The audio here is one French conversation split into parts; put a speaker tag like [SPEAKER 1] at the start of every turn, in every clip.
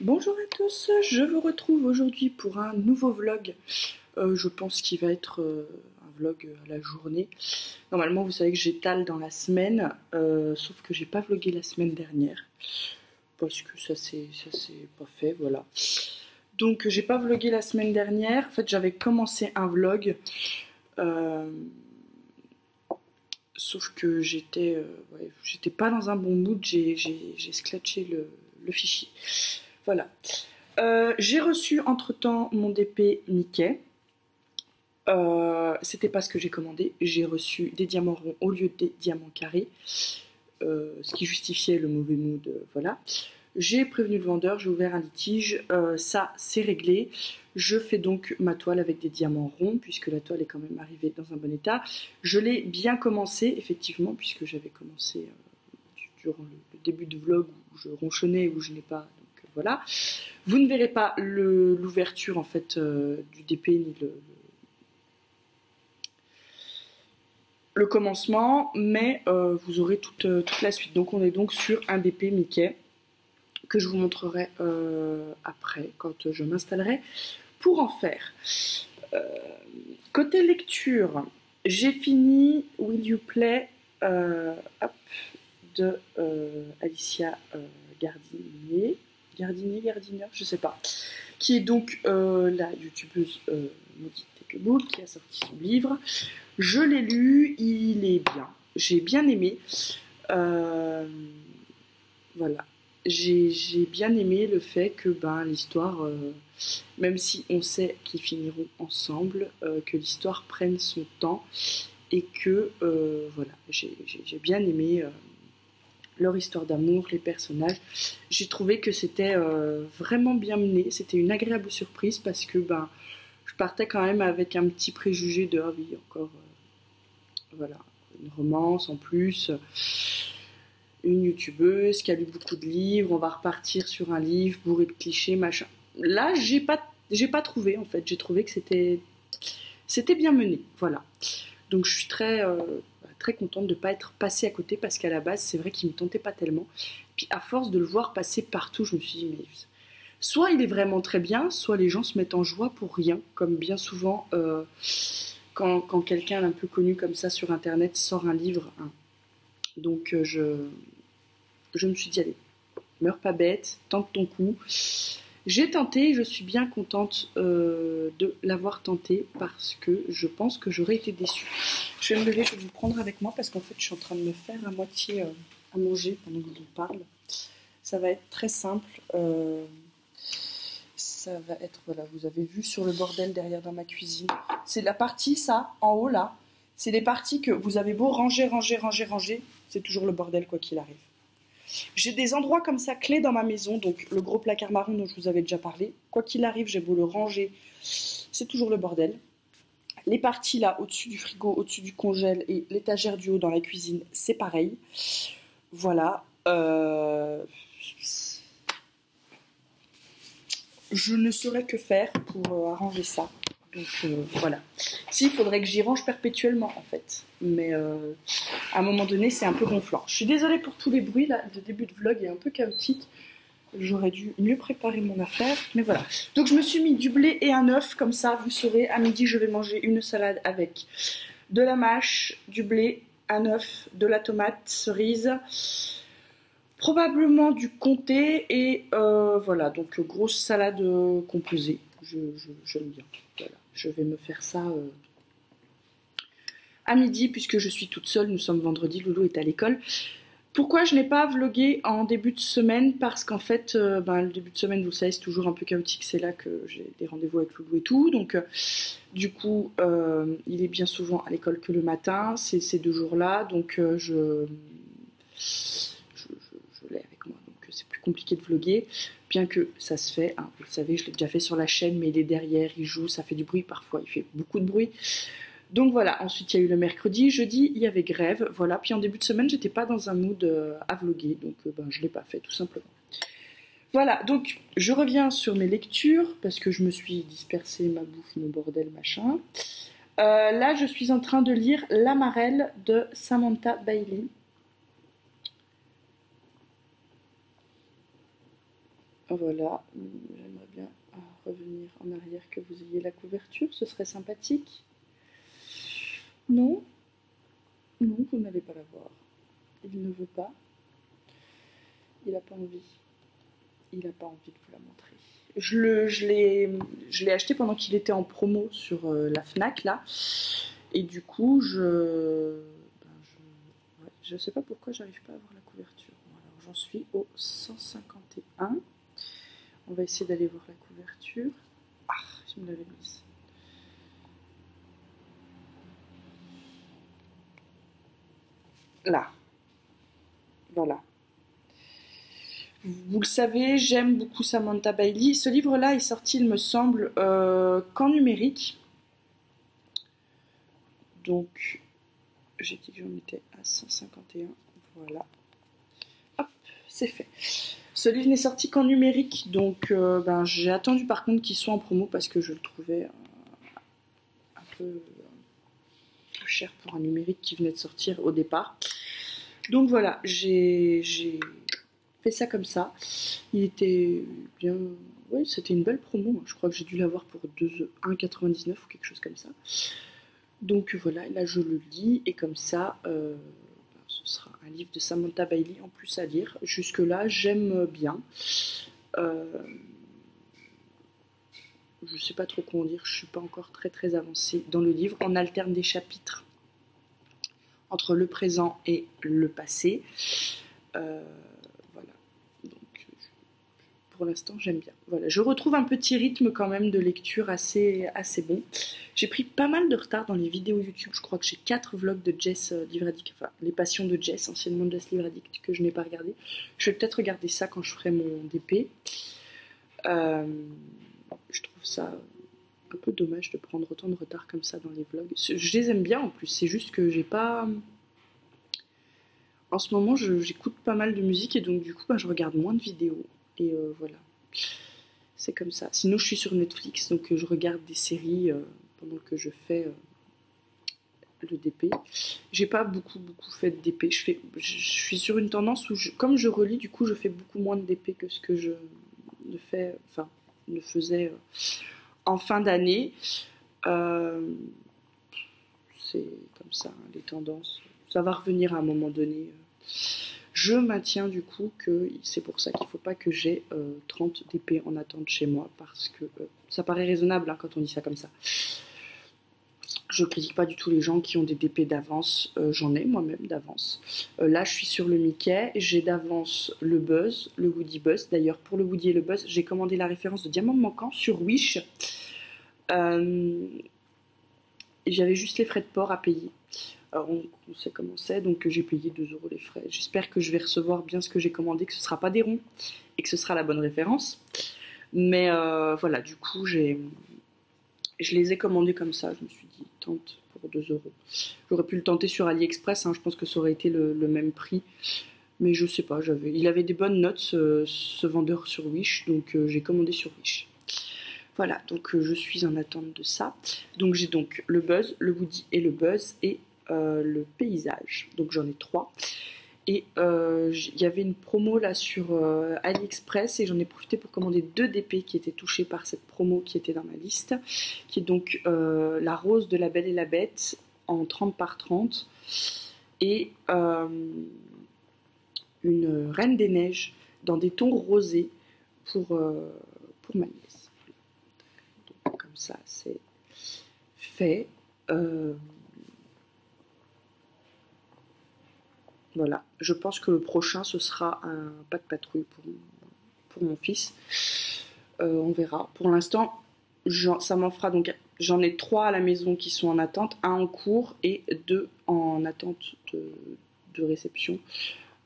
[SPEAKER 1] Bonjour à tous, je vous retrouve aujourd'hui pour un nouveau vlog. Euh, je pense qu'il va être euh, un vlog à la journée. Normalement, vous savez que j'étale dans la semaine, euh, sauf que j'ai pas vlogué la semaine dernière parce que ça c'est pas fait, voilà. Donc j'ai pas vlogué la semaine dernière. En fait, j'avais commencé un vlog, sauf que j'étais pas dans un bon mood. J'ai scratché le, le fichier. Voilà. Euh, j'ai reçu entre-temps mon DP Mickey. Euh, c'était pas ce que j'ai commandé. J'ai reçu des diamants ronds au lieu des diamants carrés. Euh, ce qui justifiait le mauvais mood. voilà. J'ai prévenu le vendeur, j'ai ouvert un litige. ça, c'est réglé. Je fais donc ma toile avec des diamants ronds, puisque la toile est quand même arrivée dans un bon état. Je l'ai bien commencé, effectivement, puisque j'avais commencé durant le, début du vlog où je ronchonnais, où je n'ai pas voilà. Vous ne verrez pas l'ouverture en fait euh, du DP ni le, commencement, mais euh, vous aurez toute, toute, la suite. Donc on est donc sur un DP Mickey que je vous montrerai euh, après quand je m'installerai pour en faire. côté lecture, j'ai fini Will You Play de Alicia Gardinier Gardinier, Gardiner, je sais pas, qui est donc euh, la youtubeuse euh, Techbook, qui a sorti son livre. Je l'ai lu, il est bien, j'ai bien aimé. Euh, voilà, j'ai bien aimé le fait que ben, l'histoire, euh, même si on sait qu'ils finiront ensemble, que l'histoire prenne son temps et que voilà, j'ai bien aimé leur histoire d'amour, les personnages. J'ai trouvé que c'était euh, vraiment bien mené, c'était une agréable surprise parce que ben, je partais quand même avec un petit préjugé de ah oui, encore euh, voilà, une romance en plus, une youtubeuse qui a lu beaucoup de livres, on va repartir sur un livre bourré de clichés, machin. Là, j'ai pas, j'ai pas trouvé en fait, j'ai trouvé que c'était, c'était bien mené, voilà. Donc je suis très, euh, très contente de ne pas être passée à côté parce qu'à la base, c'est vrai qu'il ne me tentait pas tellement. Puis à force de le voir passer partout, je me suis dit, mais soit il est vraiment très bien, soit les gens se mettent en joie pour rien, comme bien souvent euh, quand, quelqu'un un peu connu comme ça sur Internet sort un livre. Hein. Donc euh, je, je me suis dit, allez, meurs pas bête, tente ton coup. J'ai tenté, je suis bien contente euh, de l'avoir tenté parce que je pense que j'aurais été déçue. Je vais me lever, je vais vous prendre avec moi parce qu'en fait je suis en train de me faire à moitié euh, à manger pendant que je vous parle. Ça va être très simple. Euh, ça va être, voilà, vous avez vu sur le bordel derrière dans ma cuisine. C'est la partie, ça, en haut là. C'est les parties que vous avez beau ranger, ranger, ranger, ranger. C'est toujours le bordel quoi qu'il arrive. J'ai des endroits comme ça clés dans ma maison, donc le gros placard marron dont je vous avais déjà parlé. Quoi qu'il arrive, j'ai beau le ranger, c'est toujours le bordel. Les parties là, au-dessus du frigo, au-dessus du congèle et l'étagère du haut dans la cuisine, c'est pareil. Voilà. Euh, je ne saurais que faire pour euh, arranger ça. Donc euh, voilà. Si, il faudrait que j'y range perpétuellement en fait. Mais euh, à un moment donné, c'est un peu gonflant. Je suis désolée pour tous les bruits, le début de vlog est un peu chaotique. J'aurais dû mieux préparer mon affaire, mais voilà. Donc je me suis mis du blé et un œuf, comme ça vous saurez, à midi je vais manger une salade avec de la mâche, du blé, un œuf, de la tomate, cerise, probablement du comté et euh, voilà, donc grosse salade composée. J'aime bien. Je vais me faire ça euh, à midi puisque je suis toute seule. Nous sommes vendredi, Loulou est à l'école. Pourquoi je n'ai pas vlogué en début de semaine? Parce qu'en fait, euh, ben, le début de semaine, vous savez, c'est toujours un peu chaotique. C'est là que j'ai des rendez-vous avec Loulou et tout. Donc, euh, du coup, il est bien souvent à l'école que le matin. C'est ces deux jours-là. Donc, je, je, je l'ai avec moi. Donc, c'est plus compliqué de vloguer bien que ça se fait, hein, vous le savez, je l'ai déjà fait sur la chaîne, mais il est derrière, il joue, ça fait du bruit parfois, il fait beaucoup de bruit. Donc voilà, ensuite il y a eu le mercredi, jeudi, il y avait grève, voilà, puis en début de semaine, j'étais pas dans un mood euh, à vloguer, donc euh, ben, je l'ai pas fait tout simplement. Voilà, donc je reviens sur mes lectures, parce que je me suis dispersé ma bouffe, mon bordel, machin. Euh, là, je suis en train de lire L'Amarelle de Samantha Bailey. Voilà, j'aimerais bien revenir en arrière que vous ayez la couverture, ce serait sympathique. Non? Non, vous n'allez pas la voir. Il ne veut pas. Il n'a pas envie. Il n'a pas envie de vous la montrer. Je l'ai acheté pendant qu'il était en promo sur euh, la FNAC, là. Et du coup, je... Ben, je ne sais pas pourquoi j'arrive pas à avoir la couverture. alors, j'en suis au 151. On va essayer d'aller voir la couverture. Ah, je me l'avais mise. Là. Voilà. Vous le savez, j'aime beaucoup Samantha Bailey. Ce livre-là est sorti, il me semble, euh, qu'en numérique. Donc, j'ai dit que j'en étais à 151. Voilà. Hop, c'est fait. Ce livre n'est sorti qu'en numérique, donc euh, ben, j'ai attendu par contre qu'il soit en promo parce que je le trouvais euh, un peu cher pour un numérique qui venait de sortir au départ. Donc voilà, j'ai fait ça comme ça. Il était bien. Oui, c'était une belle promo. Je crois que j'ai dû l'avoir pour 1,99 ou quelque chose comme ça. Donc voilà, là je le lis et comme ça. Euh, ce sera un livre de Samantha Bailey en plus à lire. Jusque-là, j'aime bien. Euh, je ne sais pas trop comment dire, je ne suis pas encore très très avancée dans le livre. On alterne des chapitres entre le présent et le passé. Euh, pour l'instant, j'aime bien. Voilà, je retrouve un petit rythme quand même de lecture assez, assez bon. J'ai pris pas mal de retard dans les vidéos YouTube. Je crois que j'ai 4 vlogs de Jess euh, Livradic, enfin les passions de Jess, anciennement Jess Livradic, que je n'ai pas regardé. Je vais peut-être regarder ça quand je ferai mon DP. Euh, je trouve ça un peu dommage de prendre autant de retard comme ça dans les vlogs. Je les aime bien en plus, c'est juste que j'ai pas. En ce moment, j'écoute pas mal de musique et donc du coup, bah, je regarde moins de vidéos. Et euh, voilà. C'est comme ça. Sinon, je suis sur Netflix, donc euh, je regarde des séries euh, pendant que je fais le DP. J'ai pas beaucoup beaucoup fait de DP. Je, fais, je, suis sur une tendance où, comme je relis, du coup, je fais beaucoup moins de DP que ce que je ne fais, enfin, ne faisais en fin d'année. c'est comme ça, hein, les tendances. Ça va revenir à un moment donné. Je maintiens du coup que c'est pour ça qu'il ne faut pas que j'ai 30 euh, DP en attente chez moi parce que euh, ça paraît raisonnable hein, quand on dit ça comme ça. Je critique pas du tout les gens qui ont des DP d'avance, euh, j'en ai moi-même d'avance. là, je suis sur le Mickey, j'ai d'avance le Buzz, le Woody Buzz. D'ailleurs, pour le Woody et le Buzz, j'ai commandé la référence de Diamant Manquant sur Wish. J'avais juste les frais de port à payer. Alors on, sait comment c'est, donc j'ai payé 2 euros les frais. J'espère que je vais recevoir bien ce que j'ai commandé, que ce ne sera pas des ronds et que ce sera la bonne référence. Mais euh, voilà, du coup, je les ai commandés comme ça. Je me suis dit, tente pour 2 euros. J'aurais pu le tenter sur AliExpress, hein, je pense que ça aurait été le, même prix. Mais je sais pas, il avait des bonnes notes ce, vendeur sur Wish, donc euh, j'ai commandé sur Wish. Voilà, donc euh, je suis en attente de ça. Donc j'ai donc le Buzz, le Woody et le Buzz et euh, le paysage. Donc j'en ai trois. Et euh, il y avait une promo là sur euh, AliExpress et j'en ai profité pour commander deux DP qui étaient touchés par cette promo qui était dans ma liste, qui est donc la rose de la Belle et la Bête en 30 par 30 et une Reine des Neiges dans des tons rosés pour, pour ma nièce. comme ça, c'est fait. Voilà, je pense que le prochain ce sera un pas de patrouille pour, mon fils. Euh, on verra. Pour l'instant, ça m'en fera donc. J'en ai trois à la maison qui sont en attente, un en cours et deux en attente de, réception.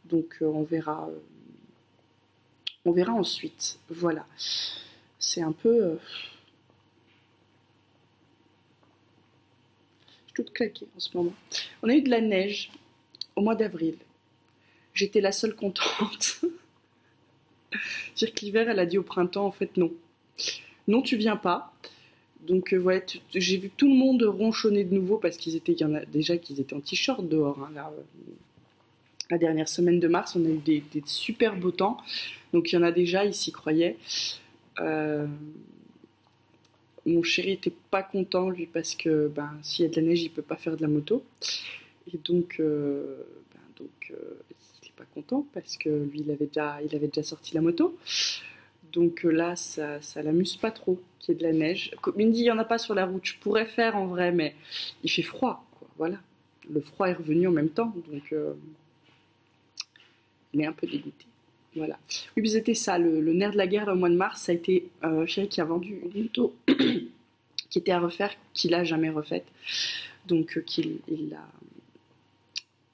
[SPEAKER 1] Donc euh, on verra. Euh, on verra ensuite. Voilà. C'est un peu. Je suis toute claquée en ce moment. On a eu de la neige au mois d'avril. J'étais la seule contente. dire que l'hiver, elle a dit au printemps, en fait, non. Non, tu viens pas. Donc, euh, j'ai vu tout le monde ronchonner de nouveau parce qu'ils étaient, il y en a déjà qui étaient en t-shirt dehors. Hein, la dernière semaine de mars, on a eu des, super beaux temps. Donc il y en a déjà, il s'y croyait. Euh, mon chéri était pas content, lui, parce que ben, s'il y a de la neige, il peut pas faire de la moto. Et donc, euh, ben, donc euh, il n'est pas content, parce que lui, il avait déjà, il avait déjà sorti la moto. Donc là, ça, ça l'amuse pas trop qu'il y ait de la neige. Comme il me dit, il n'y en a pas sur la route. Je pourrais faire en vrai, mais il fait froid. Voilà. Le froid est revenu en même temps, donc il est un peu dégoûté. Voilà. Oui, c'était ça, le, nerf de la guerre au mois de mars, ça a été euh, Chéri qui a vendu une moto qui était à refaire, qu'il a jamais refaite. Donc, euh, qu'il il l'a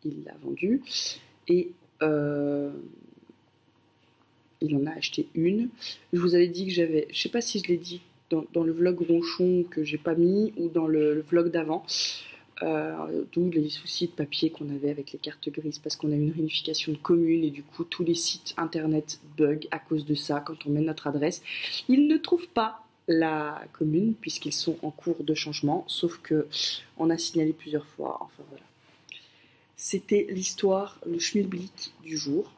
[SPEAKER 1] il l'a vendue. Et euh, il en a acheté une. Je vous avais dit que j'avais, je sais pas si je l'ai dit dans, le vlog ronchon que j'ai pas mis ou dans le vlog d'avant. Euh, d'où les soucis de papier qu'on avait avec les cartes grises, parce qu'on a une réunification de commune et du coup tous les sites internet bug à cause de ça. Quand on met notre adresse, ils ne trouvent pas la commune puisqu'ils sont en cours de changement, sauf que on a signalé plusieurs fois. Enfin voilà. C'était l'histoire, le schmilblick du jour.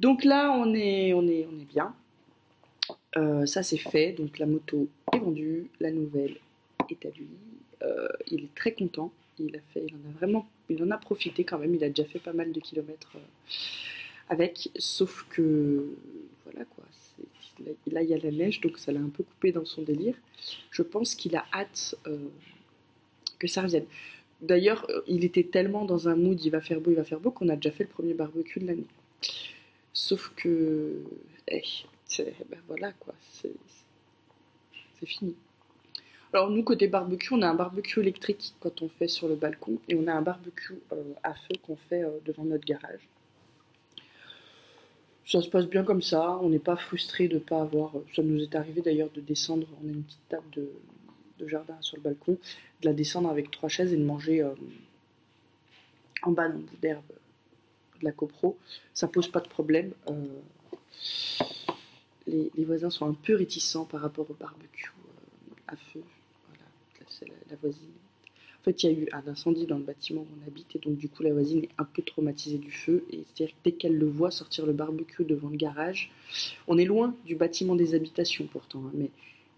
[SPEAKER 1] Donc là, on est, on est, on est bien. Euh, ça c'est fait, donc la moto est vendue, la nouvelle est à lui. Euh, il est très content. Il en a vraiment, il en a profité quand même. Il a déjà fait pas mal de kilomètres euh, avec, sauf que voilà quoi. Là, il y a la neige, donc ça l'a un peu coupé dans son délire. Je pense qu'il a hâte que ça revienne. D'ailleurs, il était tellement dans un mood, il va faire beau, il va faire beau, qu'on a déjà fait le premier barbecue de l'année. Sauf que, eh, ben voilà quoi, c'est fini. Alors nous, côté barbecue, on a un barbecue électrique quand on fait sur le balcon et on a un barbecue euh, à feu qu'on fait euh, devant notre garage. Ça se passe bien comme ça, on n'est pas frustré de ne pas avoir... Euh, ça nous est arrivé d'ailleurs de descendre, on a une petite table de, jardin sur le balcon, de la descendre avec trois chaises et de manger en bas d'un bout d'herbe de la copro. Ça pose pas de problème. les, voisins sont un peu réticents par rapport au barbecue à feu la, voisine. En fait, il y a eu un incendie dans le bâtiment où on habite et donc du coup la voisine est un peu traumatisée du feu et c'est-à-dire dès qu'elle le voit sortir le barbecue devant le garage, on est loin du bâtiment des habitations pourtant, hein, mais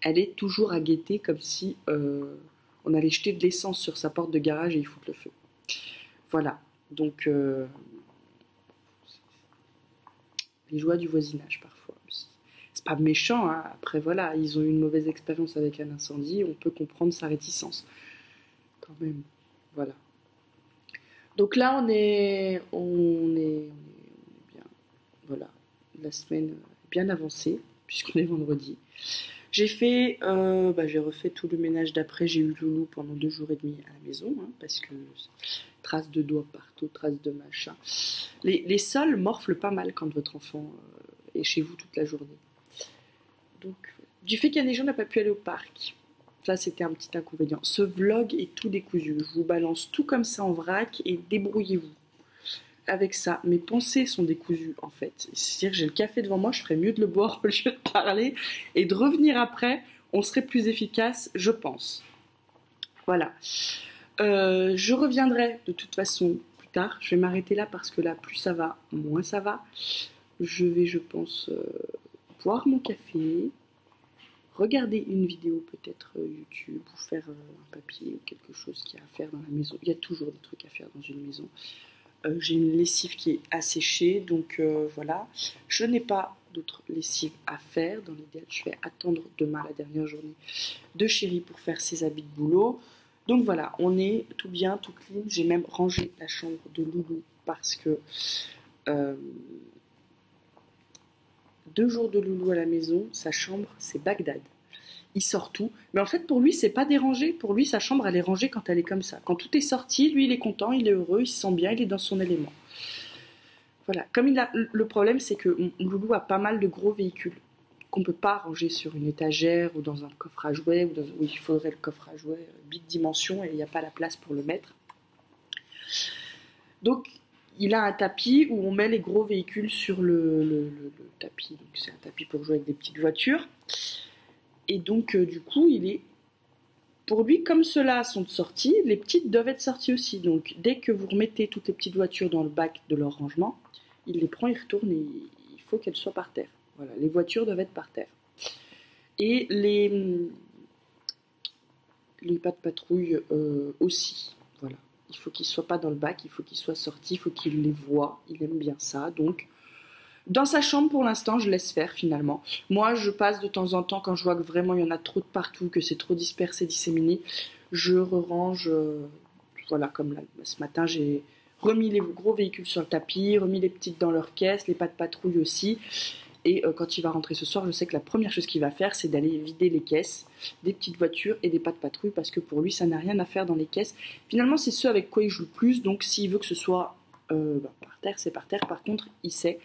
[SPEAKER 1] elle est toujours à guetter comme si euh, on allait jeter de l'essence sur sa porte de garage et il foutre le feu. Voilà, donc euh, les joies du voisinage parfois c'est pas méchant, hein. après voilà, ils ont eu une mauvaise expérience avec un incendie, on peut comprendre sa réticence. Quand même, voilà. Donc là, on est, est, bien, voilà, la semaine bien avancée, puisqu'on est vendredi. J'ai fait, euh, bah, j'ai refait tout le ménage d'après, j'ai eu Loulou pendant deux jours et demi à la maison, hein, parce que traces de doigts partout, traces de machin. Les, les sols morflent pas mal quand votre enfant euh, est chez vous toute la journée. Donc, du fait qu'il y a des gens n'a pas pu aller au parc, ça c'était un petit inconvénient. Ce vlog est tout décousu. Je vous balance tout comme ça en vrac et débrouillez-vous avec ça. Mes pensées sont décousues en fait. C'est-à-dire que j'ai le café devant moi, je ferais mieux de le boire au lieu de parler et de revenir après. On serait plus efficace, je pense. Voilà. Euh, je reviendrai de toute façon plus tard. Je vais m'arrêter là parce que là, plus ça va, moins ça va. Je vais, je pense, euh, boire mon café, regarder une vidéo peut-être euh, YouTube ou faire un papier ou quelque chose qu'il y a à faire dans la maison. Il y a toujours des trucs à faire dans une maison. Euh, j'ai une lessive qui est asséchée, donc voilà. Je n'ai pas d'autres lessives à faire. Dans l'idéal, je vais attendre demain la dernière journée de chérie pour faire ses habits de boulot. Donc voilà, on est tout bien, tout clean. J'ai même rangé la chambre de Loulou parce que deux jours de loulou à la maison, sa chambre, c'est Bagdad. Il sort tout. Mais en fait, pour lui, c'est pas dérangé. Pour lui, sa chambre, elle est rangée quand elle est comme ça. Quand tout est sorti, lui, il est content, il est heureux, il se sent bien, il est dans son élément. Voilà. Comme il a, le problème, c'est que Loulou a pas mal de gros véhicules qu'on peut pas ranger sur une étagère ou dans un coffre à jouets, ou où il faudrait le coffre à jouets euh, big dimension et il n'y a pas la place pour le mettre. Donc, il a un tapis où on met les gros véhicules sur le, tapis. Donc c'est un tapis pour jouer avec des petites voitures. Et donc euh, du coup, il est pour lui, comme ceux-là sont sortis, les petites doivent être sorties aussi. Donc dès que vous remettez toutes les petites voitures dans le bac de leur rangement, il les prend, il retourne et il faut qu'elles soient par terre. Voilà, les voitures doivent être par terre. Et les, les pas de patrouille euh, aussi. Voilà. Il faut qu'ils ne soient pas dans le bac, il faut qu'ils soient sortis, il faut qu'il les voient. Il aime bien ça. Donc, dans sa chambre, pour l'instant, je laisse faire finalement. Moi, je passe de temps en temps, quand je vois que vraiment il y en a trop de partout, que c'est trop dispersé, disséminé, je range. Euh, voilà, comme là, ce matin, j'ai remis les gros véhicules sur le tapis, remis les petites dans leur caisse, les pas de patrouille aussi. Et euh, quand il va rentrer ce soir, je sais que la première chose qu'il va faire, c'est d'aller vider les caisses des petites voitures et des pas de patrouille parce que pour lui, ça n'a rien à faire dans les caisses. Finalement, c'est ce avec quoi il joue le plus. Donc, s'il veut que ce soit euh, bah, par terre, c'est par terre. Par contre, il sait,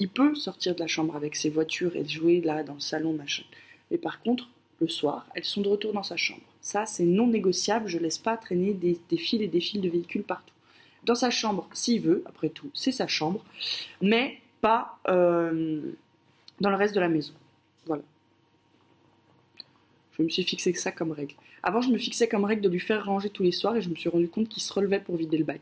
[SPEAKER 1] il peut sortir de la chambre avec ses voitures et jouer là dans le salon, machin. Mais par contre, le soir, elles sont de retour dans sa chambre. Ça, c'est non négociable. Je laisse pas traîner des, fils et des fils de véhicules partout. Dans sa chambre, s'il veut, après tout, c'est sa chambre, mais pas. Euh, dans le reste de la maison. Voilà. Je me suis fixé ça comme règle. Avant, je me fixais comme règle de lui faire ranger tous les soirs et je me suis rendu compte qu'il se relevait pour vider le bac.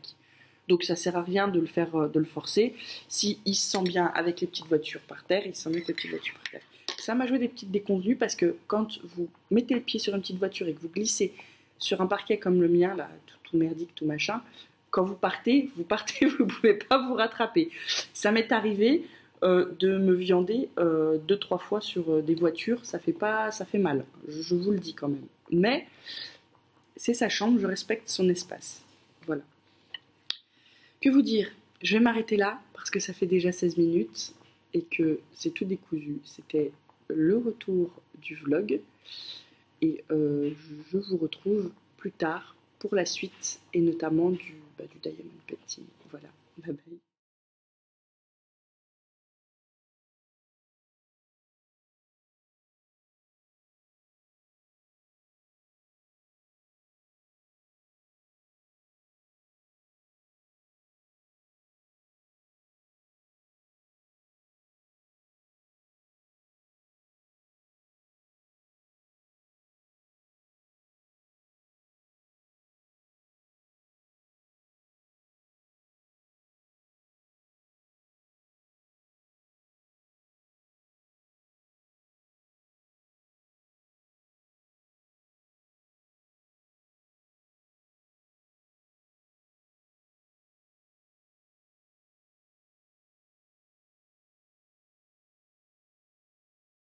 [SPEAKER 1] Donc ça sert à rien de le faire, euh, de le forcer. Si il se sent bien avec les petites voitures par terre, il se sent bien avec les petites voitures par terre. Ça m'a joué des petites déconvenues parce que quand vous mettez le pied sur une petite voiture et que vous glissez sur un parquet comme le mien, là, tout, merdique, tout machin, quand vous partez, vous partez, vous ne pouvez pas vous rattraper. Ça m'est arrivé, euh, de me viander euh, deux trois fois sur des voitures, ça fait pas, ça fait mal. Je, vous le dis quand même. Mais c'est sa chambre, je respecte son espace. Voilà. Que vous dire? Je vais m'arrêter là parce que ça fait déjà 16 minutes et que c'est tout décousu. C'était le retour du vlog et je vous retrouve plus tard pour la suite et notamment du, bah, Diamond Petit. Voilà, bye bye.